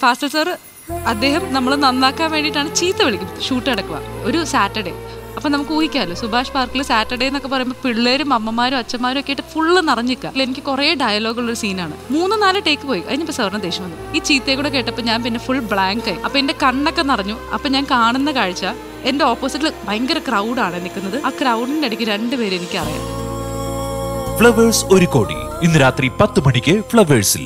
Faster sir അദ്ദേഹം നമ്മൾ നന്നാക്കാൻ വേണ്ടിയിട്ടാണ് ചീത്ത വിളിക്കും ഷൂട്ട് അടക്കുക ഒരു സാറ്റർഡേ. അപ്പം നമുക്ക് ഊഹിക്കാമല്ലോ സുഭാഷ് പാർക്കിൽ സാറ്റർഡേ എന്നൊക്കെ പറയുമ്പോൾ പിള്ളേരും അമ്മമാരും അച്ഛന്മാരും ഒക്കെ ആയിട്ട് ഫുള്ള് നിറഞ്ഞിക്കുക എനിക്ക് കുറേ ഡയലോഗുള്ള ഒരു സീനാണ് മൂന്ന് നാല് ടേക്ക് പോയി. അതിനിപ്പോൾ സാറിന് ദേഷ്യം വന്നു. ഈ ചീത്തയെ കൂടെ കേട്ടപ്പോൾ ഞാൻ പിന്നെ ഫുൾ ബ്ലാങ്ക് ആയി. അപ്പം എന്റെ കണ്ണൊക്കെ നിറഞ്ഞു. അപ്പം ഞാൻ കാണുന്ന കാഴ്ച എന്റെ ഓപ്പോസിറ്റിൽ ഭയങ്കര ക്രൗഡാണ് നിൽക്കുന്നത്. ആ ക്രൗഡിന്റെ ഇടയ്ക്ക് രണ്ടുപേരും എനിക്കറിയാം. ഫ്ലവേഴ്സ് ഒരു കോടി. ഇന്ന് രാത്രി പത്ത് മണിക്ക് ഫ്ലവേഴ്സിൽ